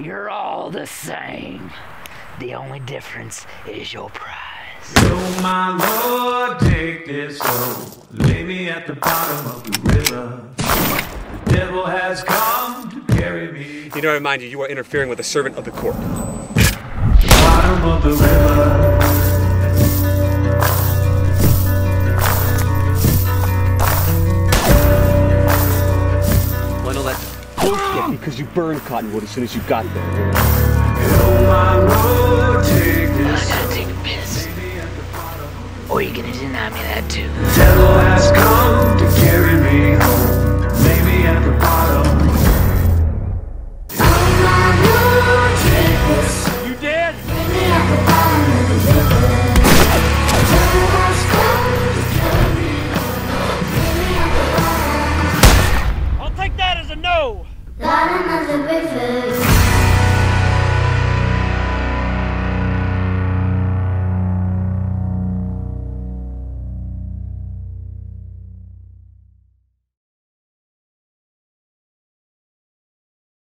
You're all the same. The only difference is your prize. Oh my Lord, take this soul. Lay me at the bottom of the river. The devil has come to carry me. You know, I remind you, you are interfering with a servant of the court. The bottom of the river. Bullshit because you burned Cottonwood as soon as you got there. Oh my Lord, take I gotta take a piss. Or you gonna deny me that too? The devil has come to carry me home. down the river.